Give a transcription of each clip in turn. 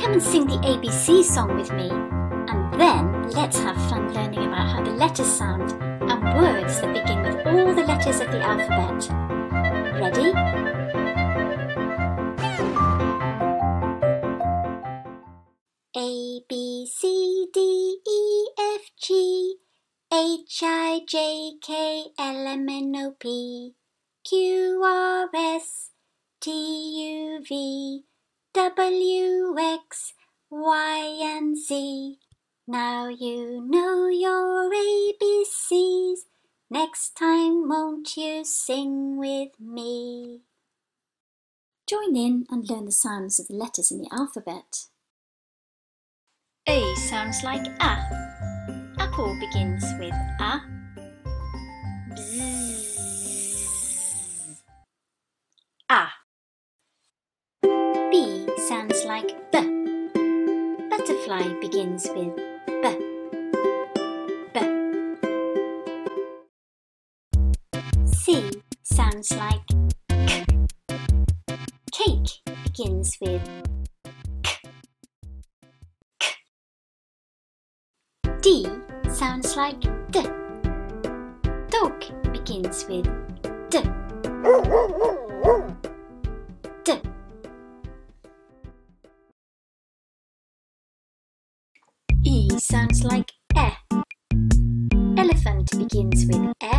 Come and sing the ABC song with me. And then let's have fun learning about how the letters sound and words that begin with all the letters of the alphabet. Ready? A B C D E F G H I J K L M N O P Q R S T U V W X Y and Z. Now you know your ABCs. Next time, won't you sing with me? Join in and learn the sounds of the letters in the alphabet. A sounds like A. Apple begins with A. Bzzz. Like B. Butterfly begins with B. B. C sounds like K. Cake begins with D sounds like D. Dog begins with. D. sounds like E. Elephant begins with E.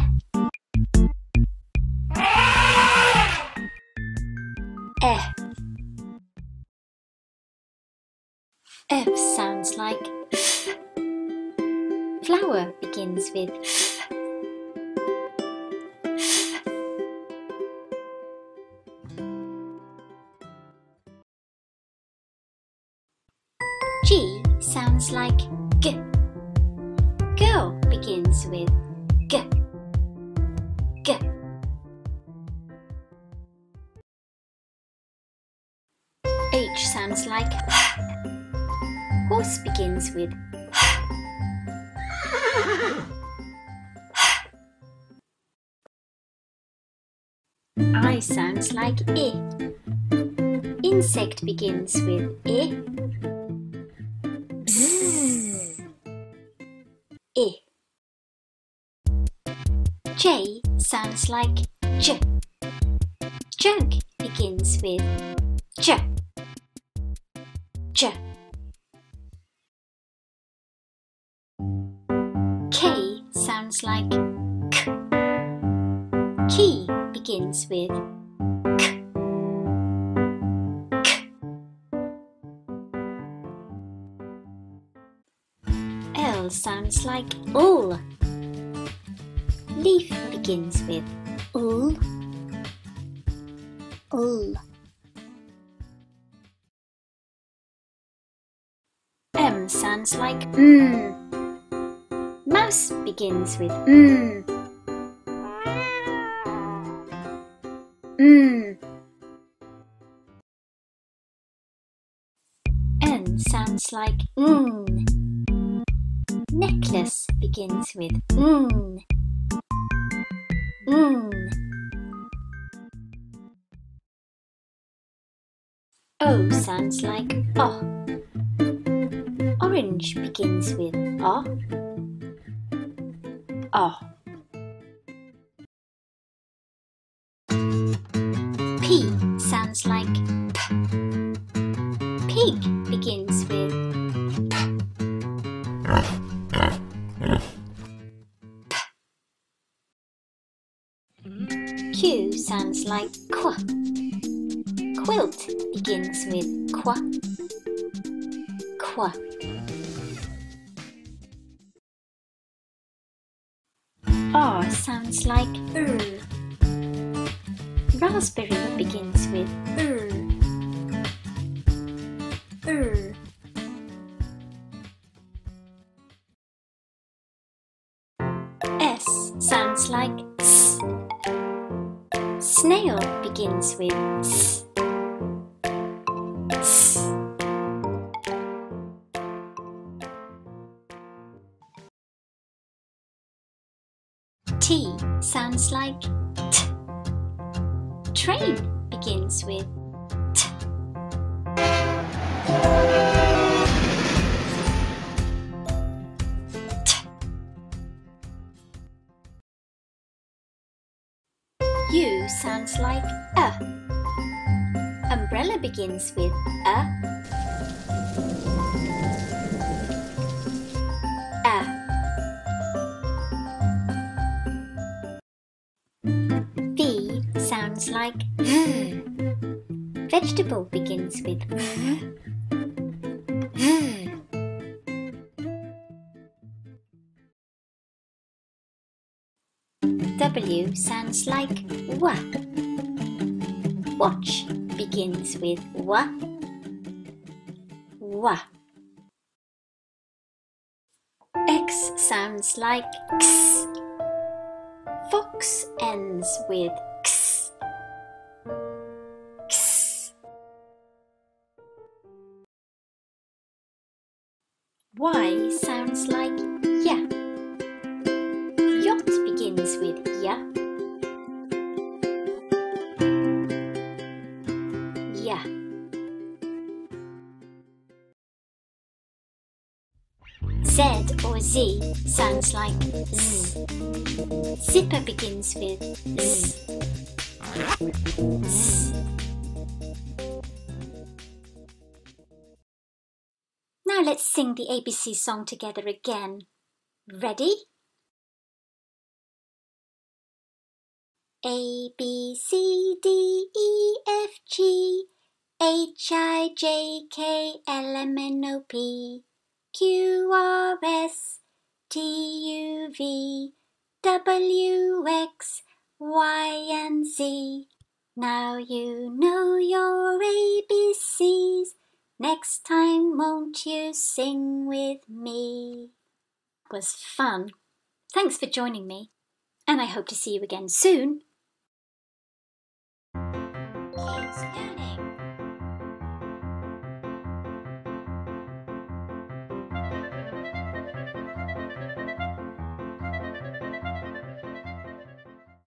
E. F sounds like F. Flower begins with. F. begins with G. G. H sounds like H. Horse begins with I sounds like I. Insect begins with I. Bzzz. I. J sounds like J. Jug begins with J. J. K sounds like K. Key begins with K. K. L sounds like ul. Leaf begins with ul. Ul. M sounds like mm. Mouse begins with mm. Mm. N sounds like mm. Necklace begins with mm. Mm. O sounds like oh. Orange begins with oh. Oh. Q sounds like qu. Quilt begins with qu. Qu. R sounds like r. Raspberry begins with r. R. S sounds like. Snail begins with s. T sounds like t. Train begins with sounds like a. Umbrella begins with a. A. V sounds like v. Vegetable begins with v. v. W sounds like W. Watch begins with W. W. X sounds like X. Fox ends with X. X. Y sounds like Ya. Z or Z sounds like Z. Zipper begins with Z. Z. Now let's sing the ABC song together again. Ready? A B C D E F G H I J K L M N O P Q R S T U V W X Y and Z. Now you know your ABCs. Next time, won't you sing with me? It was fun. Thanks for joining me, and I hope to see you again soon. Learning